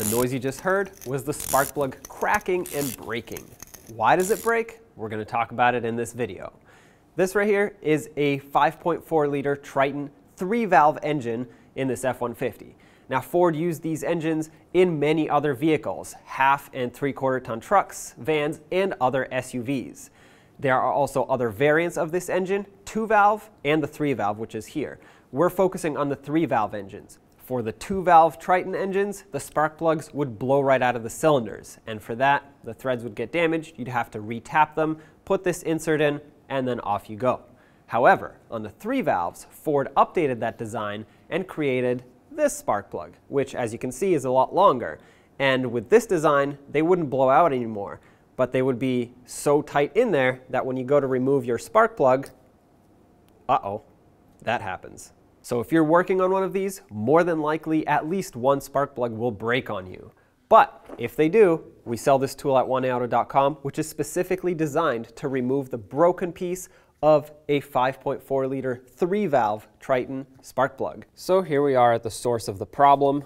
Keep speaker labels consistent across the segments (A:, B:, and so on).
A: The noise you just heard was the spark plug cracking and breaking. Why does it break? We're going to talk about it in this video. This right here is a 5.4 liter Triton three valve engine in this F-150. Now Ford used these engines in many other vehicles, half and three quarter ton trucks, vans, and other SUVs. There are also other variants of this engine, two valve and the three valve, which is here. We're focusing on the three valve engines. For the two valve Triton engines, the spark plugs would blow right out of the cylinders. And for that, the threads would get damaged. You'd have to retap them, put this insert in, and then off you go. However, on the three valves, Ford updated that design and created this spark plug, which as you can see is a lot longer. And with this design, they wouldn't blow out anymore, but they would be so tight in there that when you go to remove your spark plug, uh-oh, that happens. So if you're working on one of these, more than likely at least one spark plug will break on you. But if they do, we sell this tool at 1AAuto.com, which is specifically designed to remove the broken piece of a 5.4 liter three valve Triton spark plug. So here we are at the source of the problem.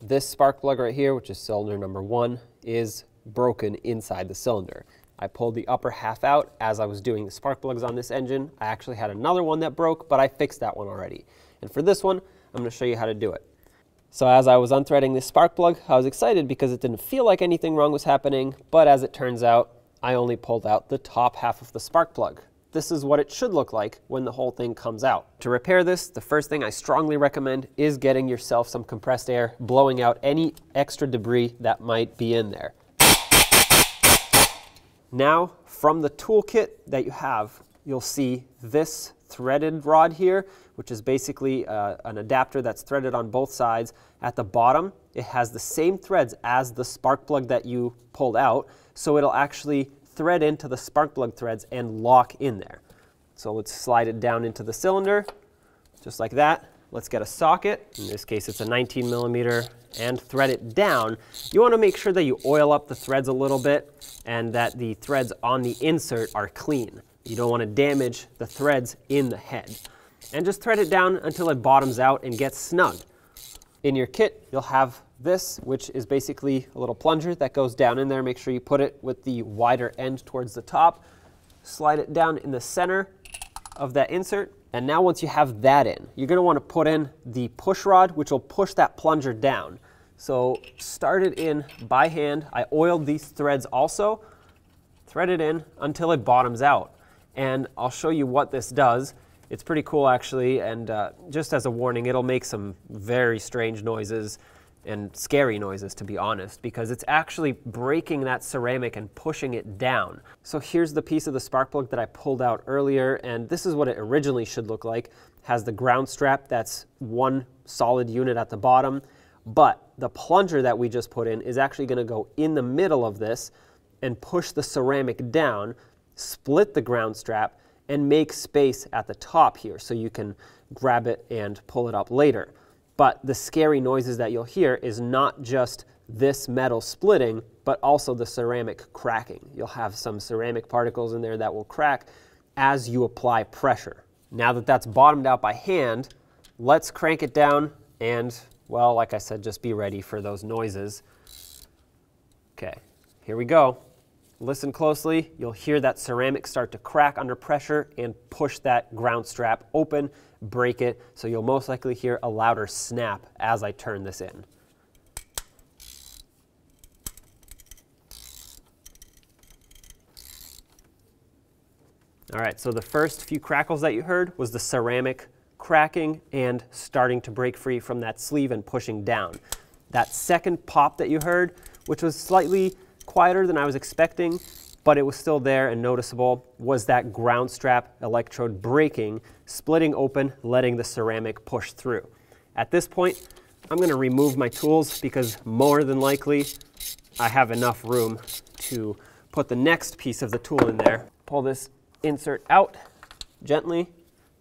A: This spark plug right here, which is cylinder number one, is broken inside the cylinder. I pulled the upper half out as I was doing the spark plugs on this engine. I actually had another one that broke, but I fixed that one already. And for this one, I'm going to show you how to do it. So as I was unthreading this spark plug, I was excited because it didn't feel like anything wrong was happening, but as it turns out, I only pulled out the top half of the spark plug. This is what it should look like when the whole thing comes out. To repair this, the first thing I strongly recommend is getting yourself some compressed air, blowing out any extra debris that might be in there. Now, from the toolkit that you have, you'll see this threaded rod here, which is basically uh, an adapter that's threaded on both sides. At the bottom, it has the same threads as the spark plug that you pulled out, so it'll actually thread into the spark plug threads and lock in there. So let's slide it down into the cylinder, just like that. Let's get a socket. In this case, it's a 19 millimeter and thread it down. You want to make sure that you oil up the threads a little bit and that the threads on the insert are clean. You don't want to damage the threads in the head. And just thread it down until it bottoms out and gets snug. In your kit, you'll have this, which is basically a little plunger that goes down in there. Make sure you put it with the wider end towards the top. Slide it down in the center of that insert. And now once you have that in, you're going to want to put in the push rod, which will push that plunger down. So start it in by hand. I oiled these threads also. Thread it in until it bottoms out and I'll show you what this does. It's pretty cool actually, and uh, just as a warning, it'll make some very strange noises and scary noises to be honest, because it's actually breaking that ceramic and pushing it down. So here's the piece of the spark plug that I pulled out earlier, and this is what it originally should look like. Has the ground strap that's one solid unit at the bottom, but the plunger that we just put in is actually gonna go in the middle of this and push the ceramic down split the ground strap, and make space at the top here so you can grab it and pull it up later. But the scary noises that you'll hear is not just this metal splitting, but also the ceramic cracking. You'll have some ceramic particles in there that will crack as you apply pressure. Now that that's bottomed out by hand, let's crank it down and, well, like I said, just be ready for those noises. Okay, here we go. Listen closely, you'll hear that ceramic start to crack under pressure and push that ground strap open, break it, so you'll most likely hear a louder snap as I turn this in. All right, so the first few crackles that you heard was the ceramic cracking and starting to break free from that sleeve and pushing down. That second pop that you heard, which was slightly quieter than I was expecting, but it was still there and noticeable, was that ground strap electrode breaking, splitting open, letting the ceramic push through. At this point, I'm going to remove my tools because more than likely I have enough room to put the next piece of the tool in there. Pull this insert out gently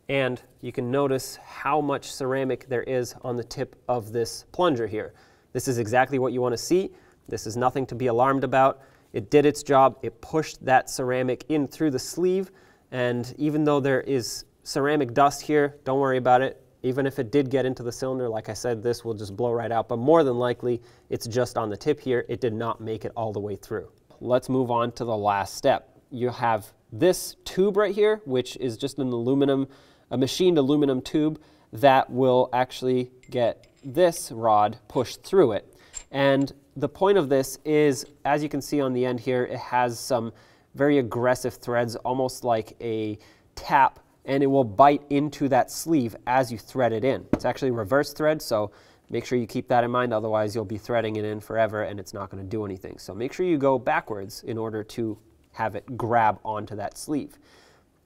A: and you can notice how much ceramic there is on the tip of this plunger here. This is exactly what you want to see. This is nothing to be alarmed about. It did its job. It pushed that ceramic in through the sleeve. And even though there is ceramic dust here, don't worry about it. Even if it did get into the cylinder, like I said, this will just blow right out, but more than likely, it's just on the tip here. It did not make it all the way through. Let's move on to the last step. You have this tube right here, which is just an aluminum, a machined aluminum tube that will actually get this rod pushed through it. And the point of this is, as you can see on the end here, it has some very aggressive threads, almost like a tap, and it will bite into that sleeve as you thread it in. It's actually reverse thread, so make sure you keep that in mind, otherwise you'll be threading it in forever and it's not going to do anything. So make sure you go backwards in order to have it grab onto that sleeve.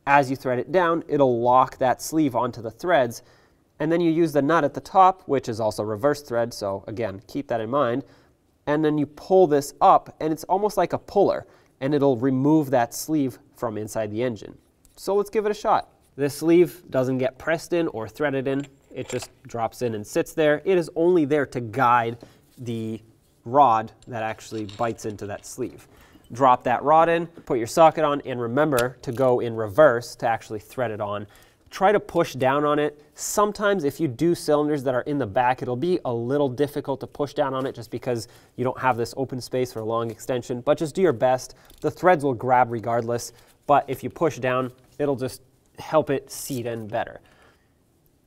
A: As you thread it down, it'll lock that sleeve onto the threads, and then you use the nut at the top, which is also reverse thread, so again, keep that in mind. And then you pull this up, and it's almost like a puller, and it'll remove that sleeve from inside the engine. So let's give it a shot. This sleeve doesn't get pressed in or threaded in. It just drops in and sits there. It is only there to guide the rod that actually bites into that sleeve. Drop that rod in, put your socket on, and remember to go in reverse to actually thread it on try to push down on it. Sometimes if you do cylinders that are in the back, it'll be a little difficult to push down on it just because you don't have this open space for a long extension, but just do your best. The threads will grab regardless, but if you push down, it'll just help it seat in better.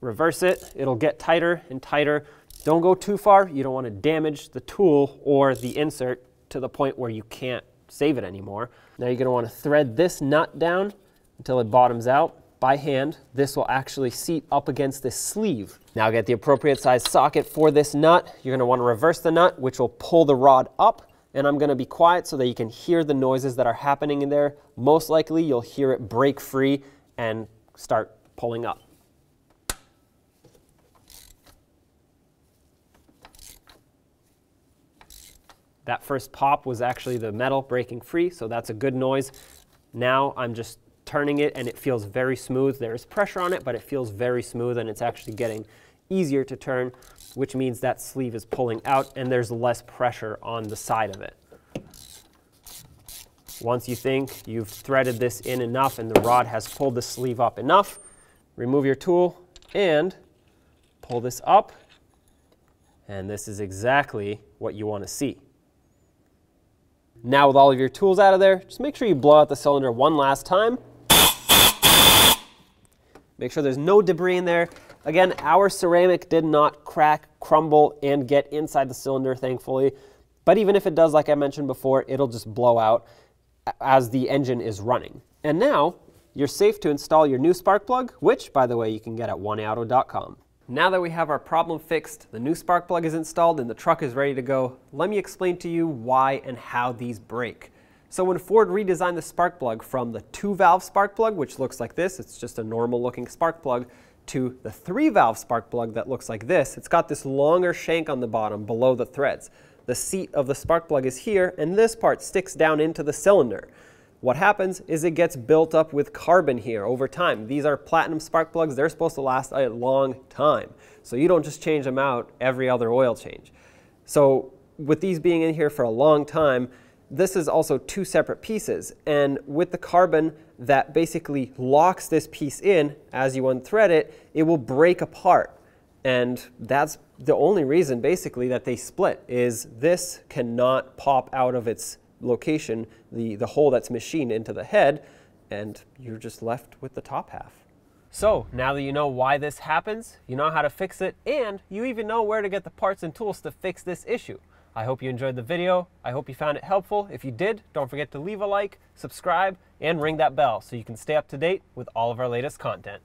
A: Reverse it, it'll get tighter and tighter. Don't go too far. You don't want to damage the tool or the insert to the point where you can't save it anymore. Now you're going to want to thread this nut down until it bottoms out by hand. This will actually seat up against this sleeve. Now get the appropriate size socket for this nut. You're gonna wanna reverse the nut, which will pull the rod up, and I'm gonna be quiet so that you can hear the noises that are happening in there. Most likely you'll hear it break free and start pulling up. That first pop was actually the metal breaking free, so that's a good noise. Now I'm just turning it and it feels very smooth. There is pressure on it, but it feels very smooth and it's actually getting easier to turn, which means that sleeve is pulling out and there's less pressure on the side of it. Once you think you've threaded this in enough and the rod has pulled the sleeve up enough, remove your tool and pull this up. And this is exactly what you want to see. Now with all of your tools out of there, just make sure you blow out the cylinder one last time Make sure there's no debris in there. Again, our ceramic did not crack, crumble, and get inside the cylinder, thankfully. But even if it does, like I mentioned before, it'll just blow out as the engine is running. And now, you're safe to install your new spark plug, which, by the way, you can get at 1AAuto.com. Now that we have our problem fixed, the new spark plug is installed and the truck is ready to go, let me explain to you why and how these break. So when Ford redesigned the spark plug from the two valve spark plug, which looks like this, it's just a normal looking spark plug, to the three valve spark plug that looks like this, it's got this longer shank on the bottom below the threads. The seat of the spark plug is here and this part sticks down into the cylinder. What happens is it gets built up with carbon here over time. These are platinum spark plugs. They're supposed to last a long time. So you don't just change them out every other oil change. So with these being in here for a long time, this is also two separate pieces. And with the carbon that basically locks this piece in as you unthread it, it will break apart. And that's the only reason basically that they split is this cannot pop out of its location, the, the hole that's machined into the head, and you're just left with the top half. So now that you know why this happens, you know how to fix it, and you even know where to get the parts and tools to fix this issue. I hope you enjoyed the video. I hope you found it helpful. If you did, don't forget to leave a like, subscribe, and ring that bell so you can stay up to date with all of our latest content.